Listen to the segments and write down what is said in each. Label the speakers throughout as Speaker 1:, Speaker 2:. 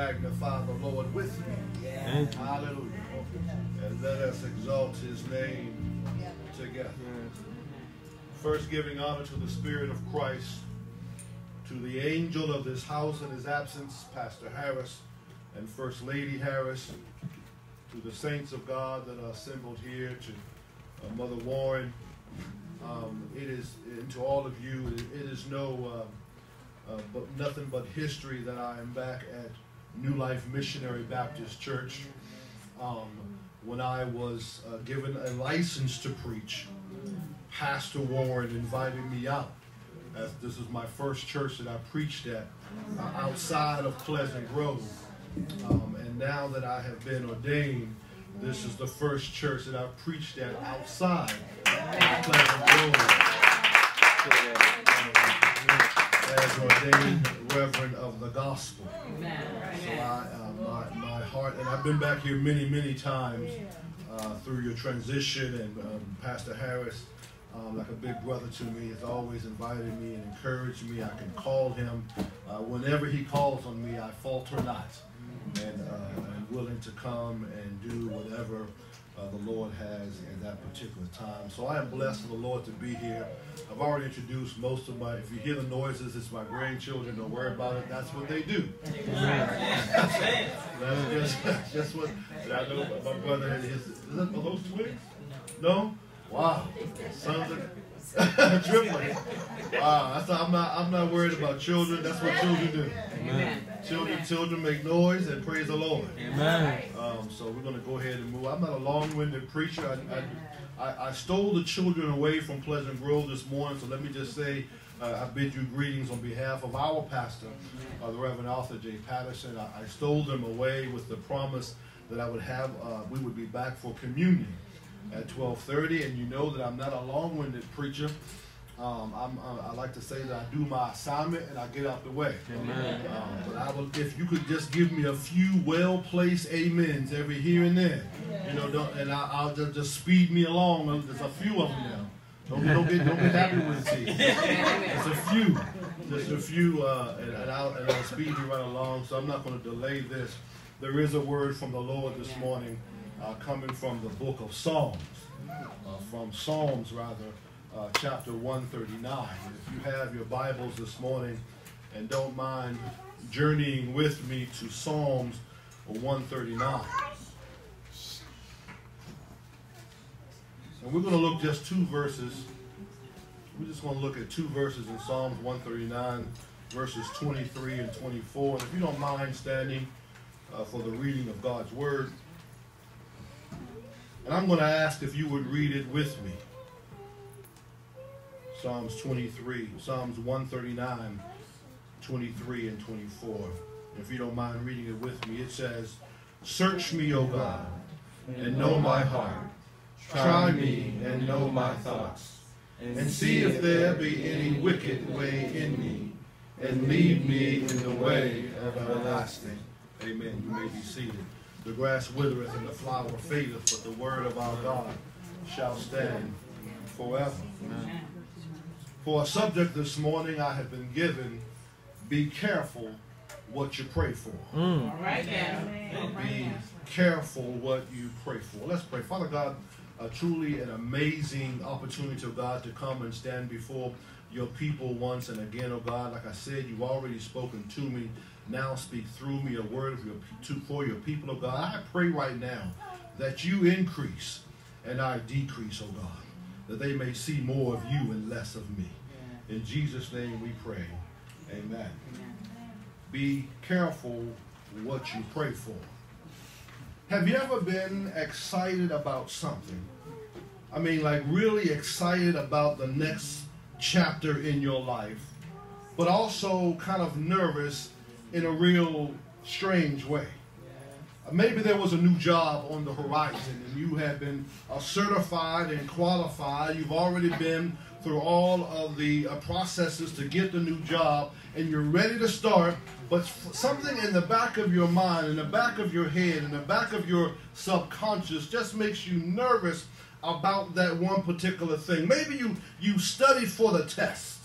Speaker 1: magnify the Lord with me.
Speaker 2: Yeah.
Speaker 1: Hallelujah. And let us exalt his name together. First, giving honor to the Spirit of Christ, to the angel of this house in his absence, Pastor Harris and First Lady Harris, to the saints of God that are assembled here, to uh, Mother Warren. Um, it is, and to all of you, it, it is no, uh, uh, but nothing but history that I am back at New Life Missionary Baptist Church. Um, when I was uh, given a license to preach, Pastor Warren invited me out. As this is my first church that I preached at uh, outside of Pleasant Grove. Um, and now that I have been ordained, this is the first church that I've preached at outside of Pleasant Grove. As ordained Reverend of the Gospel. So I, uh, my, my heart, and I've been back here many, many times uh, through your transition, and um, Pastor Harris, um, like a big brother to me, has always invited me and encouraged me. I can call him uh, whenever he calls on me. I falter not, and uh, I'm willing to come and do whatever uh, the Lord has at that particular time. So I am blessed for the Lord to be here. I've already introduced most of my, if you hear the noises, it's my grandchildren. Don't worry about it. That's what they do. That's just, just what, I know my brother had his, is that, are those twins? No? Wow. Sons of, triplets. Wow. That's, I'm not, I'm not worried about children. That's what children do.
Speaker 2: Amen.
Speaker 1: Children, children make noise and praise the Lord.
Speaker 2: Amen.
Speaker 1: Um, so we're going to go ahead and move. I'm not a long-winded preacher. I, I, I, stole the children away from Pleasant Grove this morning, so let me just say uh, I bid you greetings on behalf of our pastor, uh, the Reverend Arthur J. Patterson. I, I, stole them away with the promise that I would have, uh, we would be back for communion at 12:30, and you know that I'm not a long-winded preacher. Um, uh, i like to say that I do my assignment and I get out the way.
Speaker 2: Amen.
Speaker 1: Um, but I will, if you could just give me a few well-placed amens every here and there, you know, don't, and I, will just, just speed me along. There's a few of them now. Don't, don't get don't get happy with it. It's a few, just a few, uh, and, and, I'll, and I'll speed you right along. So I'm not going to delay this. There is a word from the Lord this morning, uh, coming from the book of Psalms, uh, from Psalms rather uh, chapter 139. And if you have your Bibles this morning and don't mind journeying with me to Psalms 139. And we're going to look just two verses. We're just going to look at two verses in Psalms 139, verses 23 and 24. And if you don't mind standing uh, for the reading of God's Word, and I'm going to ask if you would read it with me. Psalms 23, Psalms 139, 23 and 24. If you don't mind reading it with me, it says, Search me, O God, and know my heart. Try me and know my thoughts. And see if there be any wicked way in me, and lead me in the way of everlasting. Amen. You may be seated. The grass withereth and the flower fadeth, but the word of our God shall stand forever. Amen. For a subject this morning, I have been given be careful what you pray for.
Speaker 2: Mm.
Speaker 3: All right, now.
Speaker 1: Be careful what you pray for. Let's pray. Father God, uh, truly an amazing opportunity, of God, to come and stand before your people once and again, oh God. Like I said, you've already spoken to me. Now speak through me a word of your, to, for your people, oh God. I pray right now that you increase and I decrease, oh God that they may see more of you and less of me. In Jesus' name we pray. Amen. Be careful what you pray for. Have you ever been excited about something? I mean, like really excited about the next chapter in your life, but also kind of nervous in a real strange way. Maybe there was a new job on the horizon and you have been uh, certified and qualified. You've already been through all of the uh, processes to get the new job and you're ready to start, but something in the back of your mind, in the back of your head, in the back of your subconscious just makes you nervous about that one particular thing. Maybe you, you studied for the test.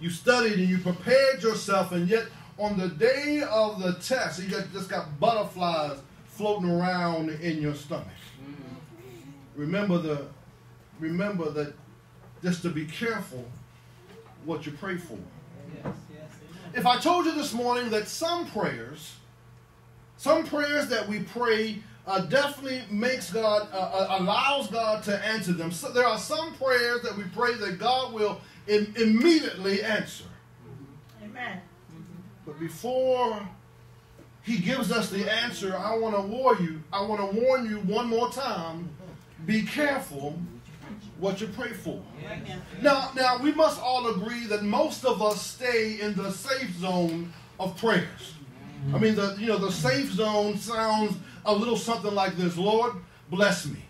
Speaker 1: You studied and you prepared yourself, and yet on the day of the test, you got, just got butterflies floating around in your stomach. Remember the remember that just to be careful what you pray for.
Speaker 2: Yes, yes,
Speaker 1: If I told you this morning that some prayers, some prayers that we pray uh, definitely makes God, uh, uh, allows God to answer them. So there are some prayers that we pray that God will Im- immediately answer.
Speaker 3: Amen.
Speaker 1: But before He gives us the answer, I want to warn you. I want to warn you one more time. Be careful what you pray for. Now, now we must all agree that most of us stay in the safe zone of prayers. I mean, the you know the safe zone sounds a little something like this: Lord, bless me.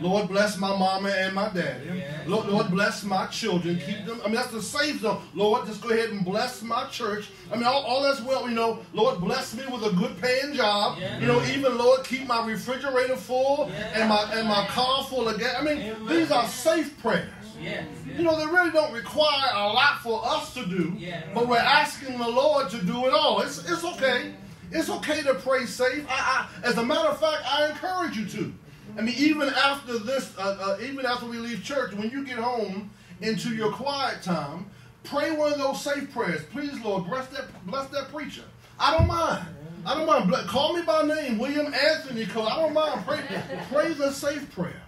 Speaker 1: Lord, bless my mama and my daddy.
Speaker 2: Yes.
Speaker 1: Lord, Lord, bless my children. Keep them. I mean, that's the safe zone. Lord, just go ahead and bless my church. I mean, all, all that's well, you know. Lord, bless me with a good paying job.
Speaker 2: Yeah.
Speaker 1: You know, even Lord, keep my refrigerator full and my and my car full of gas. I mean,
Speaker 2: Amen.
Speaker 1: these are safe prayers.
Speaker 2: Yes, yes.
Speaker 1: You know, they really don't require a lot for us to do,
Speaker 2: Yeah.
Speaker 1: but we're asking the Lord to do it all. It's, it's okay. It's okay to pray safe. I, I, as a matter of fact, I encourage you to. I mean, even after this, uh, uh, even after we leave church, when you get home into your quiet time, pray one of those safe prayers. Please, Lord, bless that, bless that preacher. I don't mind. I don't mind. Call me by name, William Anthony. Cole. I don't mind. Pray, pray the safe prayer,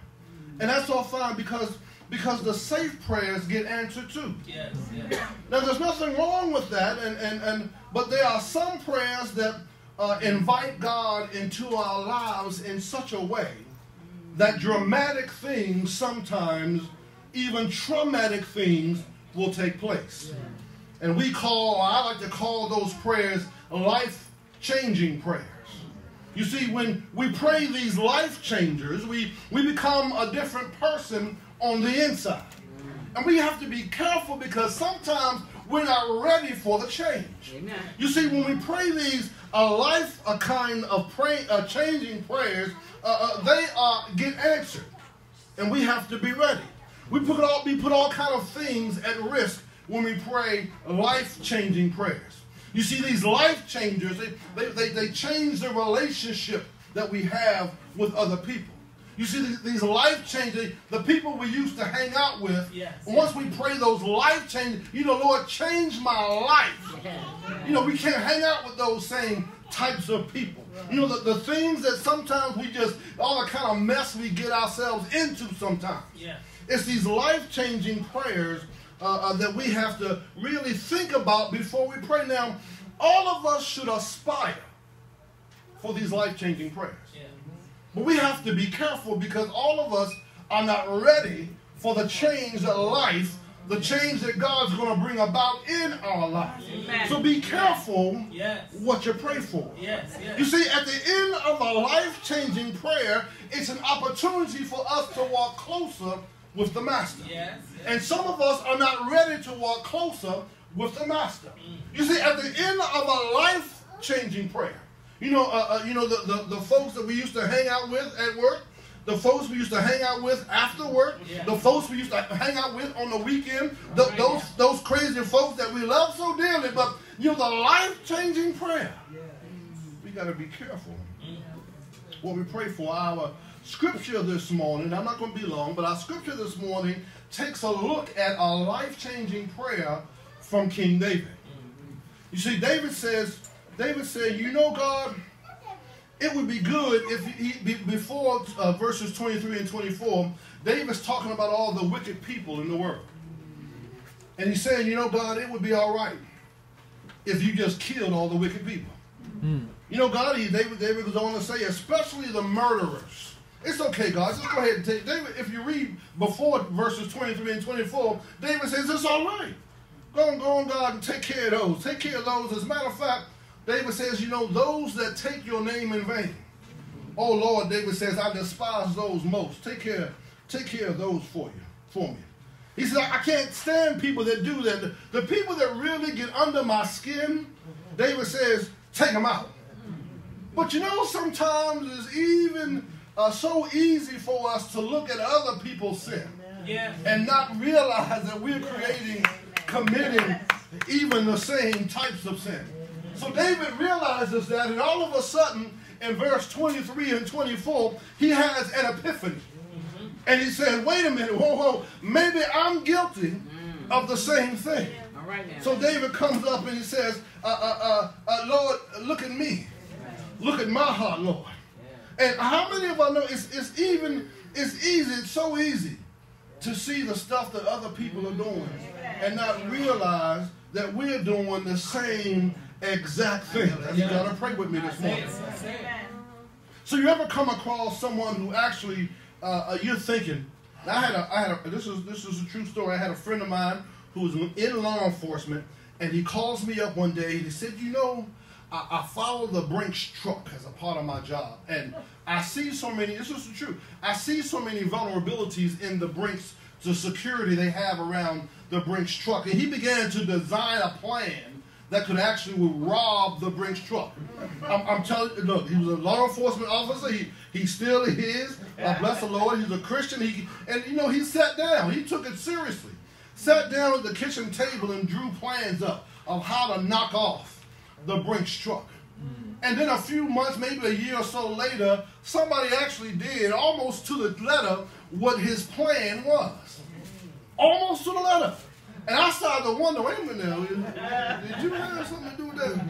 Speaker 1: and that's all fine because because the safe prayers get answered too.
Speaker 2: Yes, yes.
Speaker 1: Now, there's nothing wrong with that, and, and, and but there are some prayers that uh, invite God into our lives in such a way that dramatic things sometimes, even traumatic things, will take place. And we call, I like to call those prayers life changing prayers. You see, when we pray these life changers, we, we become a different person on the inside. And we have to be careful because sometimes we're not ready for the change.
Speaker 3: Amen.
Speaker 1: You see, when we pray these a life, a kind of pray, uh, changing prayers, uh, uh, they uh, get answered, and we have to be ready. We put all we put all kind of things at risk when we pray life changing prayers. You see, these life changers, they, they, they, they change the relationship that we have with other people. You see, these, these life changing, the people we used to hang out with,
Speaker 2: Yes.
Speaker 1: once we pray those life changing, you know, Lord, change my life. You know, we can't hang out with those same types of people. Right. You know, the, the things that sometimes we just, all the kind of mess we get ourselves into sometimes.
Speaker 2: Yes.
Speaker 1: It's these life changing prayers uh, uh, that we have to really think about before we pray. Now, all of us should aspire for these life changing prayers.
Speaker 2: Yes.
Speaker 1: But we have to be careful because all of us are not ready for the change that life, the change that God's going to bring about in our life.
Speaker 3: Amen.
Speaker 1: So be careful
Speaker 2: Yes.
Speaker 1: what you pray for.
Speaker 2: Yes.
Speaker 1: You see, at the end of a life changing prayer, it's an opportunity for us to walk closer with the Master.
Speaker 2: Yes.
Speaker 1: And some of us are not ready to walk closer with the Master. Mm. You see, at the end of a life changing prayer, you know, uh, uh, you know the, the, the folks that we used to hang out with at work, the folks we used to hang out with after work,
Speaker 2: Yeah.
Speaker 1: the folks we used to hang out with on the weekend, th- those those crazy folks that we love so dearly, but you know the life changing prayer. We got to be careful what we pray for. Our scripture this morning, I'm not going to be long, but our scripture this morning takes a look at a life changing prayer from King David. You see, David says, David said, You know, God, it would be good if he, before uh, verses 23 and 24, David's talking about all the wicked people in the world. And he's saying, You know, God, it would be all right if you just killed all the wicked people. You know, God, he, David, David goes on to say, especially the murderers. It's okay, God. Just go ahead and take David. If you read before verses 23 and 24, David says it's all right. Go on, go on, God, and take care of those. Take care of those. As a matter of fact, David says, you know, those that take your name in vain. Oh Lord, David says, I despise those most. Take care, take care of those for you, for me. He said, I can't stand people that do that. The, the people that really get under my skin, David says, take them out. But you know, sometimes it's even uh, so easy for us to look at other people's sin
Speaker 2: Yes.
Speaker 1: and not realize that we're creating, committing even the same types of sin. So David realizes that, and all of a sudden, in verse 23 and 24, he has an epiphany. And he says, wait a minute, whoa, whoa, maybe I'm guilty of the same thing.
Speaker 3: All right now.
Speaker 1: So David comes up and he says, uh, uh, uh, uh, Lord, look at me. Look at my heart, Lord. And how many of us know it's, it's even, it's easy, it's so easy to see the stuff that other people are doing and not realize that we're doing the same exact thing. And you gotta pray with me this morning. So you ever come across someone who actually uh, uh, you're thinking? I had a, I had a, this is this is a true story. I had a friend of mine who was in law enforcement, and he calls me up one day and he said, "You know, I, I follow the Brinks truck as a part of my job, and I see so many. This is the truth. I see so many vulnerabilities in the Brinks, the security they have around the Brinks truck, and he began to design a plan." That could actually rob the Brinks truck. I'm, I'm telling you, look, he was a law enforcement officer. He he still is. Uh, bless the Lord. He's a Christian. He and you know he sat down. He took it seriously. Sat down at the kitchen table and drew plans up of how to knock off the Brinks truck. And then a few months, maybe a year or so later, somebody actually did almost to the letter what his plan was. Almost to the letter. And I started to wonder, wait a minute did you have something to do with that?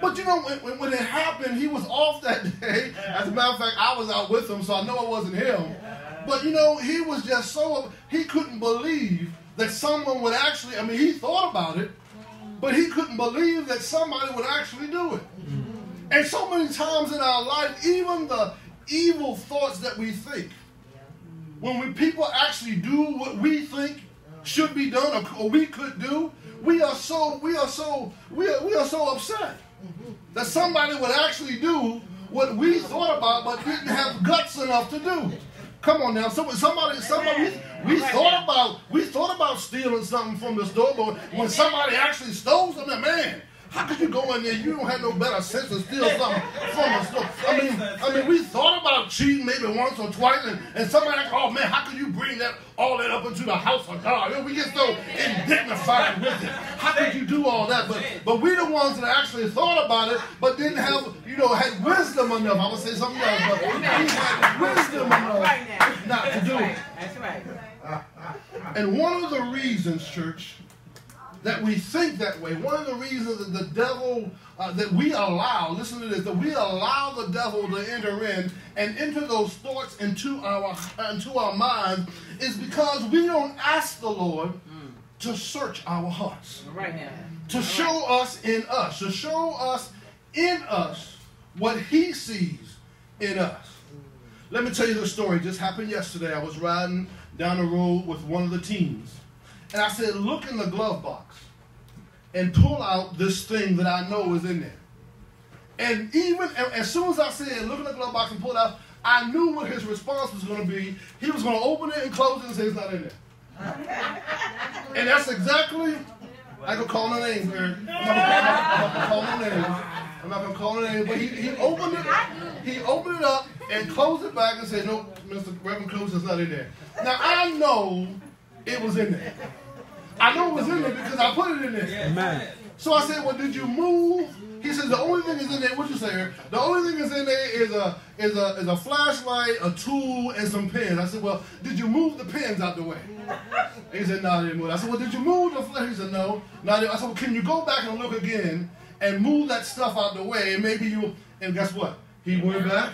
Speaker 1: But you know, when, when it happened, he was off that day. As a matter of fact, I was out with him, so I know it wasn't him. But you know, he was just so, he couldn't believe that someone would actually, I mean, he thought about it, but he couldn't believe that somebody would actually do it. And so many times in our life, even the evil thoughts that we think, when we, people actually do what we think should be done or, we could do, we are so we are so we are, we are so upset that somebody would actually do what we thought about but didn't have guts enough to do. Come on now, somebody, somebody, somebody we, we thought about we thought about stealing something from the store, but when somebody actually stole something, man, how could you go in there? You don't have no better sense to steal something from a store. I mean, I mean, we thought about cheating maybe once or twice, and, and somebody like, oh man, how could you bring that all that up into the house of God? We get so indignified with it. How could you do all that? But but we the ones that actually thought about it, but didn't have, you know, had wisdom enough. I would say something else, but we had wisdom enough not to do it.
Speaker 3: That's right.
Speaker 1: And one of the reasons, church, that we think that way. One of the reasons that the devil, uh, that we allow, listen to this, that we allow the devil to enter in and enter those thoughts into our, into our mind is because we don't ask the Lord to search our hearts,
Speaker 3: All right now.
Speaker 1: to show us in us, to show us in us what he sees in us. Let me tell you the story. It just happened yesterday. I was riding down the road with one of the teens. And I said, look in the glove box and pull out this thing that I know is in there. And even as soon as I said, look in the glove box and pull it out, I knew what his response was going to be. He was going to open it and close it and say it's not in there. And that's exactly, I could call no names here. I'm not going to call no names. I'm not going to call no names. But he, he opened it, he opened it up and closed it back and said, no, Mr. Reverend Cruz, it's not in there. Now I know it was in there. I know it was in there because I put it in there.
Speaker 4: Amen.
Speaker 1: So I said, "Well, did you move?" He says, "The only thing is in there. What you say? Here? The only thing is in there is a is a is a flashlight, a tool, and some pens." I said, "Well, did you move the pens out the way?" He said, "No, I didn't move." I said, "Well, did you move the flash?" He said, "No." No, I. I said, "Well, can you go back and look again and move that stuff out the way? And maybe you." And guess what? He went back.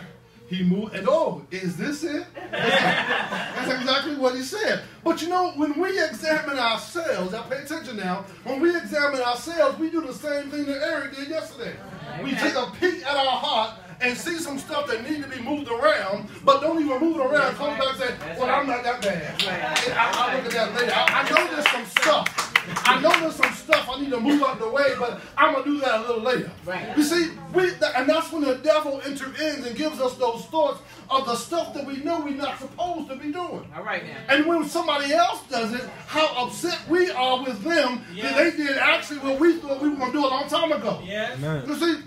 Speaker 1: He moved, and oh, is this it? That's exactly what he said. But you know, when we examine ourselves, now pay attention now, when we examine ourselves, we do the same thing that Eric did yesterday. We take a peek at our heart and see some stuff that need to be moved around, but don't even move it around. Come back and say, well, I'm not that bad. I, I'll look at that later. I, I know there's some stuff. I know there's some stuff I need to move out the way, but I'm gonna do that a little later.
Speaker 3: Right.
Speaker 1: You see, we and that's when the devil intervenes and gives us those thoughts of the stuff that we know we're not supposed to be doing.
Speaker 3: All right now.
Speaker 1: And when somebody else does it, how upset we are with them that they did actually what we thought we were gonna do a long time ago.
Speaker 2: Yes.
Speaker 4: Amen.
Speaker 1: You see,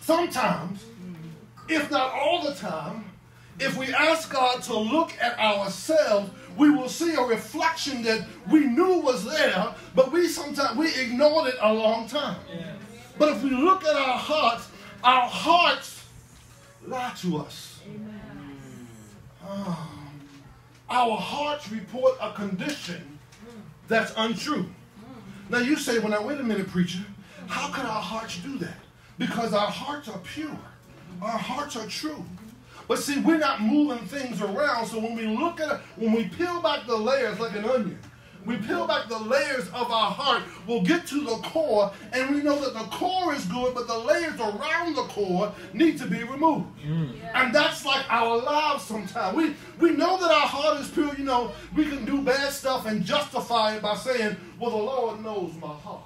Speaker 1: sometimes, if not all the time, if we ask God to look at ourselves, we will see a reflection that we knew was there, but we sometimes we ignored it a long time.
Speaker 2: Yes.
Speaker 1: But if we look at our hearts, our hearts lie to us. Oh. Our hearts report a condition that's untrue. Now you say, well, now wait a minute, preacher. How could our hearts do that? Because our hearts are pure. Our hearts are true. But see, we're not moving things around. So when we look at it, when we peel back the layers like an onion, we peel back the layers of our heart, we'll get to the core, and we know that the core is good, but the layers around the core need to be removed. Mm. And that's like our lives sometimes. We we know that our heart is pure, you know, we can do bad stuff and justify it by saying, Well, the Lord knows my heart.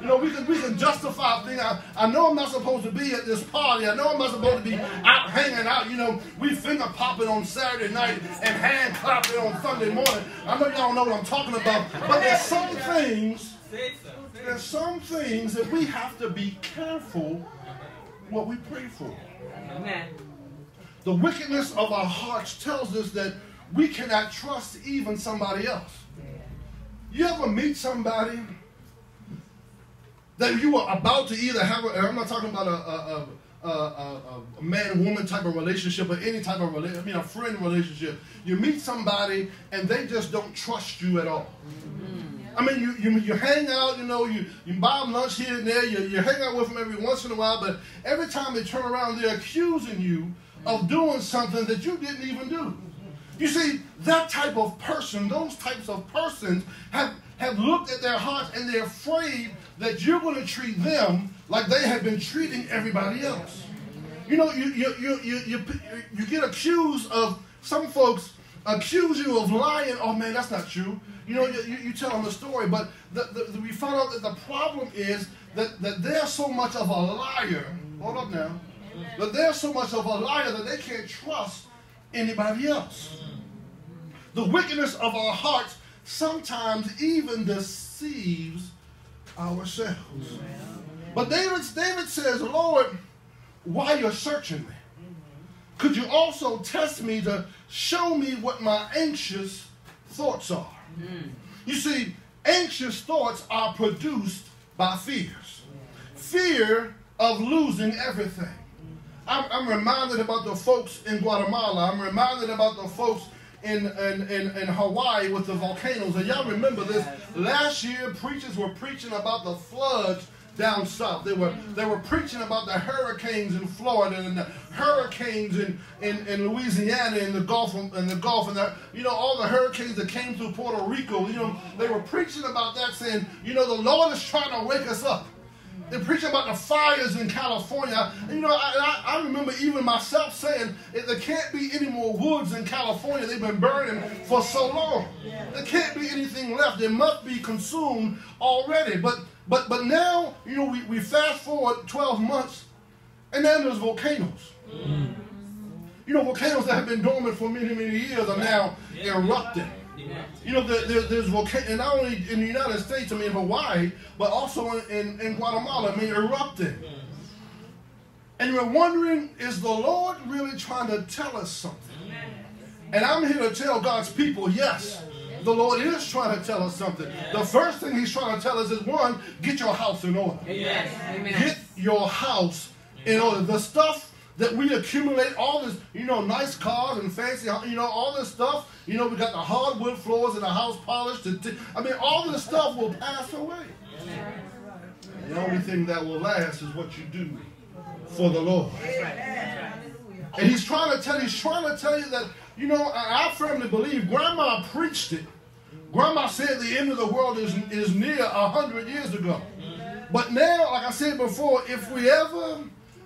Speaker 1: You know, we can we can justify things. I, I know I'm not supposed to be at this party. I know I'm not supposed to be out hanging out. You know, we finger popping on Saturday night and hand clapping on Sunday morning. I know y'all know what I'm talking about. But there's some things, there's some things that we have to be careful what we pray for. Amen. The wickedness of our hearts tells us that we cannot trust even somebody else. You ever meet somebody that you are about to either have, a, I'm not talking about a, a, a, a, a man woman type of relationship or any type of relationship, I mean a friend relationship. You meet somebody and they just don't trust you at all. Mm-hmm. I mean, you, you, you hang out, you know, you, you buy them lunch here and there, you, you hang out with them every once in a while, but every time they turn around, they're accusing you of doing something that you didn't even do. You see, that type of person, those types of persons have, have looked at their hearts and they're afraid that you're going to treat them like they have been treating everybody else. You know, you, you, you, you, you, you get accused of, some folks accuse you of lying. Oh man, that's not true. You know, you, you tell them a story, but the, the, the, we found out that the problem is that, that they're so much of a liar. Hold up now. That they're so much of a liar that they can't trust anybody else. The wickedness of our hearts sometimes even deceives ourselves. But David, David says, Lord, why you're searching me? Could you also test me to show me what my anxious thoughts are? You see, anxious thoughts are produced by fears. Fear of losing everything. I'm, I'm reminded about the folks in Guatemala. I'm reminded about the folks in, in, in, in Hawaii with the volcanoes. And y'all remember this. Last year, preachers were preaching about the floods down south. They were they were preaching about the hurricanes in Florida and the hurricanes in, in, in Louisiana and the Gulf and the Gulf and the, you know all the hurricanes that came through Puerto Rico. You know they were preaching about that, saying you know the Lord is trying to wake us up. They're preaching about the fires in California. And, you know, I, I, I, remember even myself saying there can't be any more woods in California. They've been burning for so long. There can't be anything left. They must be consumed already. But but but now, you know, we, we fast forward 12 months, and then there's volcanoes. Mm. You know, volcanoes that have been dormant for many, many years are now erupting. You know, there, there's volcanoes, and not only in the United States, I mean Hawaii, but also in, in, in Guatemala, I mean erupting. And you're wondering, is the Lord really trying to tell us something? And I'm here to tell God's people, yes, the Lord is trying to tell us something. The first thing He's trying to tell us is one, get your house in order. Amen. Get your house in order. The stuff that we accumulate all this, you know, nice cars and fancy, you know, all this stuff. You know, we got the hardwood floors and the house polished. I mean, all this stuff will pass away. The only thing that will last is what you do for the Lord. And he's trying to tell he's trying to tell you that, you know, I firmly believe Grandma preached it. Grandma said the end of the world is, is near a hundred years ago. But now, like I said before, if we ever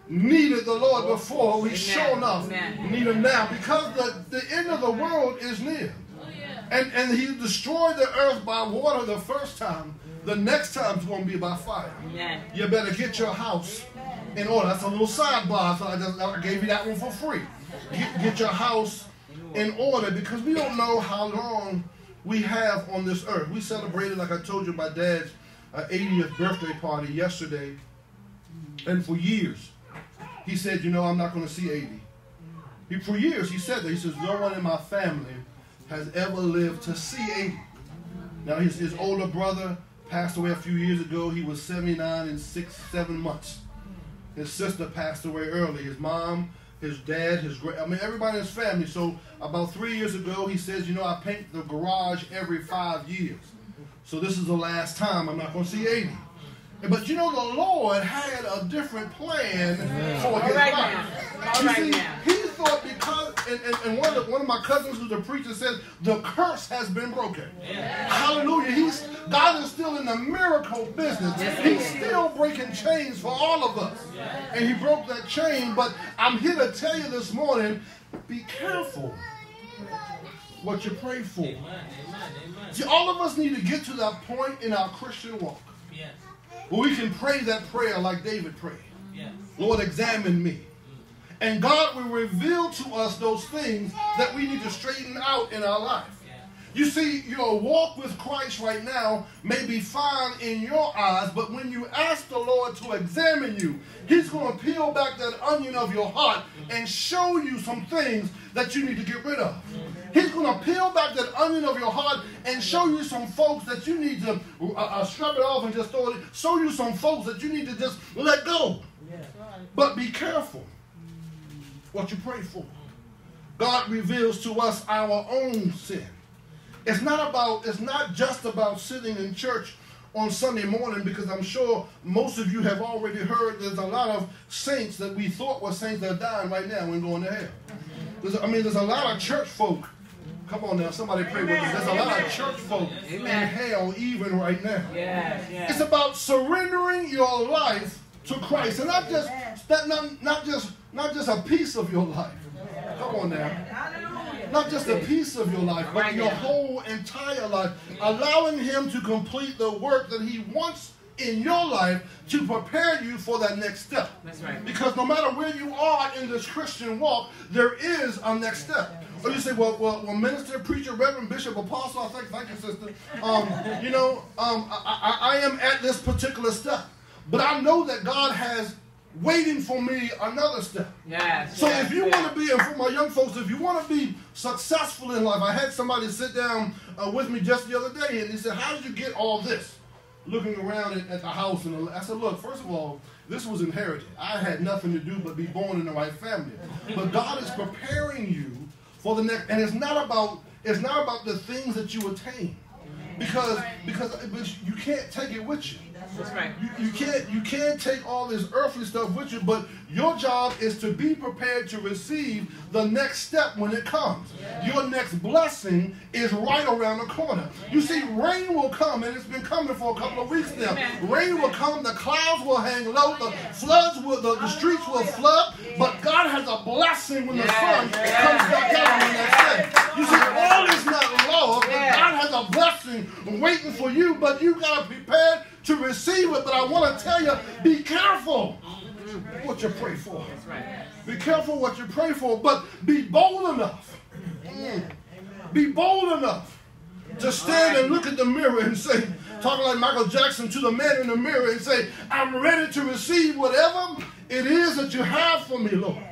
Speaker 1: needed the Lord before, we sure enough need him now because the, the end of the world is near. And, and he destroyed the earth by water the first time. The next time is going to be by fire. You better get your house in order. That's a little sidebar, so I, just, I gave you that one for free. Get, get your house in order because we don't know how long we have on this earth. We celebrated, like I told you, my dad's uh, 80th birthday party yesterday. And for years, he said, you know, I'm not going to see 80. He, for years, he said that. He says, no one in my family has ever lived to see 80. Now, his, his older brother passed away a few years ago. He was 79 and six, seven months. His sister passed away early. His mom, his dad, his great, I mean, everybody in his family. So about three years ago, he says, you know, I paint the garage every five years. So this is the last time. I'm not going to see 80. But you know, the Lord had a different plan for his
Speaker 3: right
Speaker 1: life.
Speaker 3: now. All
Speaker 1: You
Speaker 3: right
Speaker 1: see,
Speaker 3: now.
Speaker 1: he thought because, and, and, and one, of the, one of my cousins who's a preacher said, the curse has been broken. Hallelujah. He's God is still in the miracle business.
Speaker 3: Yes, he
Speaker 1: He's still breaking chains for all of us. And he broke that chain. But I'm here to tell you this morning, be careful what you pray for.
Speaker 2: Amen. Amen. Amen.
Speaker 1: See, all of us need to get to that point in our Christian walk
Speaker 2: Yes.
Speaker 1: Where we can pray that prayer like David prayed.
Speaker 2: Yes.
Speaker 1: Lord, examine me. And God will reveal to us those things that we need to straighten out in our life. You see, your walk with Christ right now may be fine in your eyes, but when you ask the Lord to examine you, He's going to peel back that onion of your heart and show you some things that you need to get rid of. Mm-hmm. He's going to peel back that onion of your heart and show you some folks that you need to uh, uh, it off and just throw it. Show you some folks that you need to just let go. But be careful what you pray for. God reveals to us our own sin. It's not about it's not just about sitting in church on Sunday morning because I'm sure most of you have already heard there's a lot of saints that we thought were saints that are dying right now and going to hell. There's, I mean, there's a lot of church folk. Come on now, somebody pray with us. There's a lot of church folk in hell even right now.
Speaker 3: Yes,
Speaker 1: It's about surrendering your life to Christ, and not just that, not, not just not just a piece of your life. Come on now, not just a piece of your life, but your whole entire life, allowing Him to complete the work that He wants in your life to prepare you for that next step.
Speaker 3: That's right.
Speaker 1: Because no matter where you are in this Christian walk, there is a next step. You say, well, well, well minister, preacher, reverend, bishop, apostle, I thank, thank you, sister. Um, you know, um, I, I, I am at this particular step. But I know that God has waiting for me another step.
Speaker 3: Yes.
Speaker 1: So
Speaker 3: yes,
Speaker 1: if you
Speaker 3: yes.
Speaker 1: want to be, and for my young folks, if you want to be successful in life, I had somebody sit down uh, with me just the other day, and he said, "How did you get all this?" Looking around at, at the house, and I said, "Look, first of all, this was inherited. I had nothing to do but be born in the right family. But God is preparing you for the next, and it's not about it's not about the things that you attain, because because you can't take it with you."
Speaker 3: That's right.
Speaker 1: You, you can't you can't take all this earthly stuff with you, but your job is to be prepared to receive the next step when it comes. Your next blessing is right around the corner. You see, rain will come, and it's been coming for a couple of weeks now.
Speaker 3: Amen.
Speaker 1: Rain will come, the clouds will hang low, the floods will the, the streets will flood, but God has a blessing when the sun
Speaker 3: yeah,
Speaker 1: comes back
Speaker 3: yeah,
Speaker 1: down on that day. You see, all is not lost, but
Speaker 3: Yeah.
Speaker 1: God has a blessing waiting for you, but you gotta be prepared to receive it. But I want to tell you, be careful what you pray for. Be careful what you pray for, but be bold enough. Mm. Be bold enough to stand and look at the mirror and say, talking like Michael Jackson to the man in the mirror and say, I'm ready to receive whatever it is that you have for me, Lord.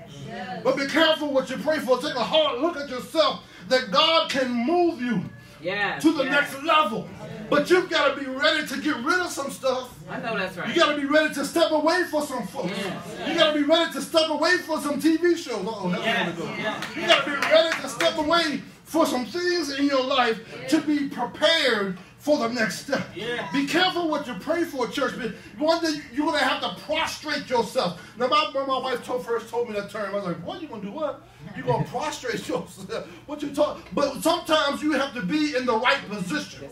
Speaker 1: But be careful what you pray for. Take a hard look at yourself that God can move you
Speaker 3: Yes.
Speaker 1: to the
Speaker 3: yes.
Speaker 1: next level. But you've got to be ready to get rid of some stuff.
Speaker 3: I know that's right.
Speaker 1: You got to be ready to step away for some folks.
Speaker 3: Yes.
Speaker 1: You got to be ready to step away for some TV shows. Oh, that's
Speaker 2: Yes,
Speaker 1: go.
Speaker 2: yes,
Speaker 1: You got to be ready to step away for some things in your life to be prepared for the next step.
Speaker 2: Yes.
Speaker 1: Be careful what you pray for, church. One day you're gonna have to prostrate yourself. Now, my, my wife told, first told me that term, I was like, "What you gonna do? What? You gonna prostrate yourself? What you talk?" But sometimes you have to be in the right position.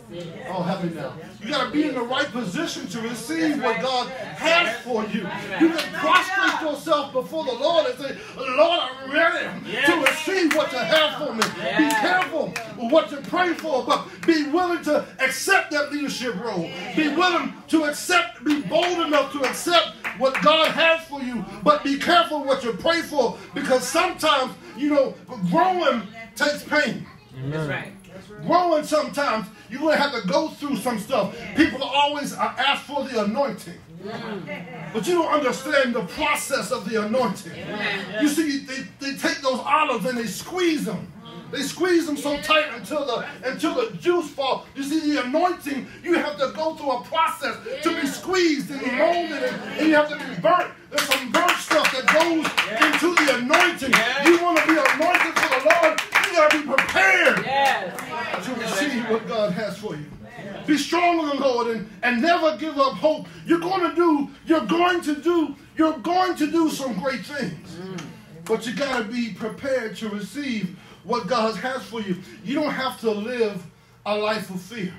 Speaker 1: Oh, help me now. You got to be in the right position to receive what God has for you. You can prostrate yourself before the Lord and say, Lord, I'm ready to receive what you have for me. Be careful with what you pray for, but be willing to accept that leadership role. Be willing to accept, be bold enough to accept what God has for you, but be careful what you pray for because sometimes, you know, growing takes pain.
Speaker 3: That's right.
Speaker 1: growing sometimes you're going to have to go through some stuff. People always uh, ask for the anointing. But you don't understand the process of the anointing. You see they, they take those olives and they squeeze them They squeeze them so tight until the until the juice falls. You see, the anointing, you have to go through a process to be squeezed and molded, and, and you have to be burnt. There's some burnt stuff that goes into the anointing. You want to be anointed for the Lord, you gotta be prepared
Speaker 2: Yes.
Speaker 1: to receive what God has for you. Be strong in the Lord and, and never give up hope. You're going to do, you're going to do, you're going to do some great things. Mm. But you got to be prepared to receive what God has for you. You don't have to live a life of fear.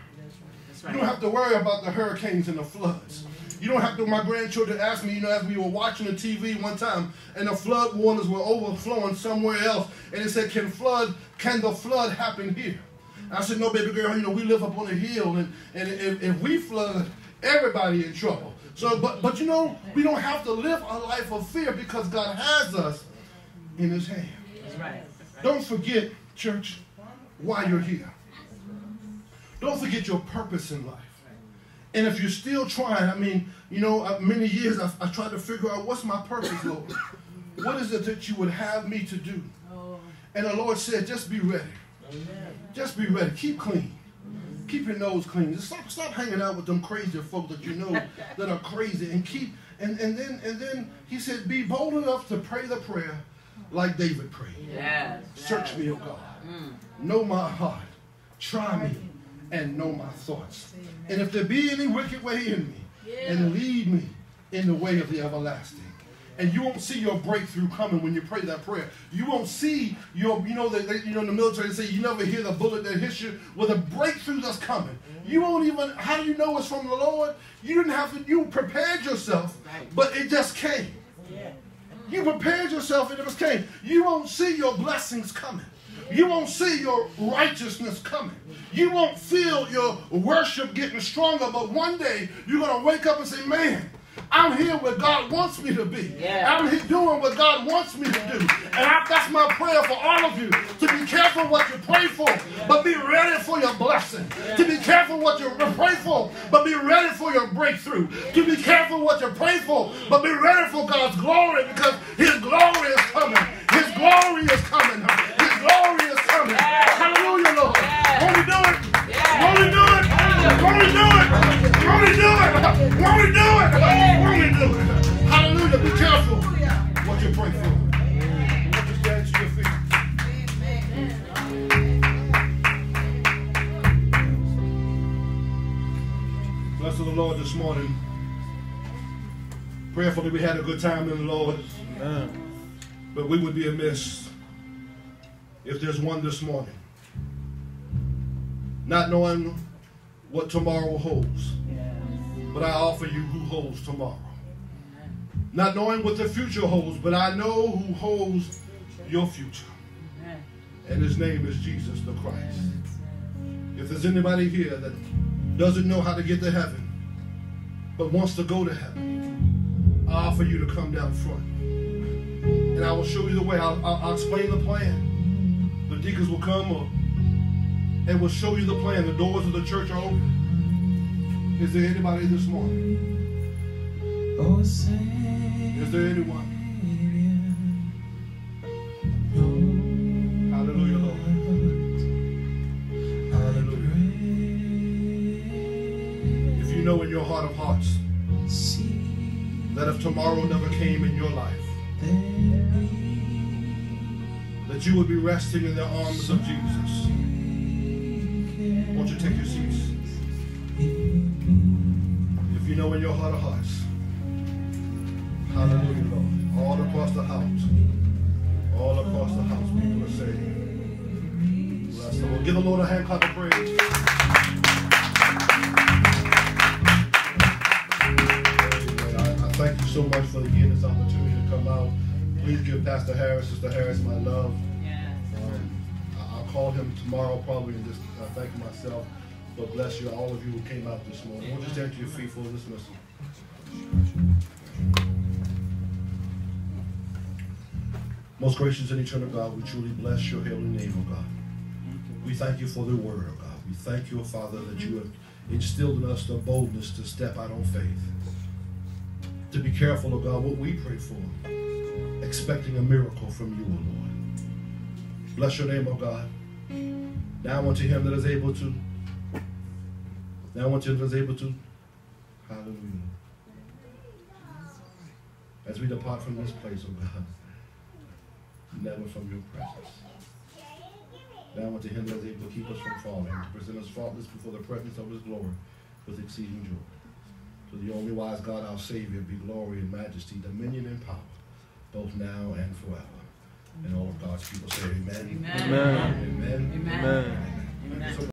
Speaker 1: You don't have to worry about the hurricanes and the floods. You don't have to. My grandchildren asked me, you know, as we were watching the TV one time, and the flood waters were overflowing somewhere else, and they said, "Can flood? Can the flood happen here?" I said, "No, baby girl. You know, we live up on a hill, and and if, if we flood, everybody in trouble." So, but but you know, we don't have to live a life of fear because God has us in His hand.
Speaker 2: That's right.
Speaker 1: Don't forget, church, why you're here. Don't forget your purpose in life. And if you're still trying, I mean, you know, uh, many years I, I tried to figure out what's my purpose, Lord. What is it that you would have me to do? And the Lord said, just be ready. Just be ready. Keep clean. Keep your nose clean. Just stop, stop hanging out with them crazy folks that you know that are crazy. And keep and, and then and then he said, be bold enough to pray the prayer like David prayed.
Speaker 2: yes.
Speaker 1: Search me, O God.
Speaker 2: Mm.
Speaker 1: Know my heart. Try me and know my thoughts. And if there be any wicked way in me, and lead me in the way of the everlasting. And you won't see your breakthrough coming when you pray that prayer. You won't see your, you know, they, they, you know, in the military they say you never hear the bullet that hits you with a breakthrough that's coming. You won't even. How do you know it's from the Lord? You didn't have to. You prepared yourself, but it just came. You prepared yourself and it just came. You won't see your blessings coming. You won't see your righteousness coming. You won't feel your worship getting stronger, but one day you're going to wake up and say, Man, I'm here where God wants me to be.
Speaker 2: Yeah.
Speaker 1: I'm here doing what God wants me to do. And I, that's my prayer for all of you to be careful what you pray for, but be ready for your blessing. To be careful what you pray for, but be ready for your breakthrough. To be careful what you pray for, but be ready for God's glory because His glory is coming. His glory is coming. His glory is coming. Hallelujah, Lord. Won't He do it? Won't He do it? Won't He do it? Won't He do it? Won't He do it? Won't He do it? Hallelujah. Be careful what you pray for. Won't you stand to your feet? Bless the Lord this morning. Prayerfully, we had a good time in the Lord. But we would be amiss if there's one this morning. Not knowing what tomorrow holds. But I offer you who holds tomorrow. Not knowing what the future holds, but I know who holds your future. And his name is Jesus the Christ. If there's anybody here that doesn't know how to get to heaven, but wants to go to heaven, I offer you to come down front. And I will show you the way. I'll, I'll, I'll explain the plan. The deacons will come or, and will show you the plan. The doors of the church are open. Is there anybody this morning?
Speaker 3: Oh, say.
Speaker 1: Is there anyone? Hallelujah, Lord. If you know in your heart of hearts that if tomorrow never came in your life, that you would be resting in the arms of Jesus. Won't you take your seats? If you know in your heart of hearts, hallelujah, Lord, all across the house, all across the house, people are saying, bless the Lord. Give the Lord a hand clap of praise. I, thank you so much for the again this opportunity to come out. Please give Pastor Harris, Sister Harris, my love. Call him tomorrow probably and just uh, thank myself. But bless you, all of you who came out this morning. We'll just stand to your feet for dismissal? Most gracious and eternal God, we truly bless your holy name, O God. We thank you for the word, O God. We thank you, O Father, that you have instilled in us the boldness to step out on faith. To be careful, O God, what we pray for, expecting a miracle from you, O Lord. Bless your name, O God. Now unto him that is able to. Now unto him that is able to. Hallelujah. As we depart from this place, O God, never from your presence. Now unto him that is able to keep us from falling, to present us faultless before the presence of his glory with exceeding joy. To the only wise God, our Savior, be glory and majesty, dominion and power, both now and forever. And all of God's people say amen.
Speaker 2: Amen.
Speaker 4: Amen.
Speaker 1: Amen.
Speaker 2: Amen.
Speaker 4: Amen.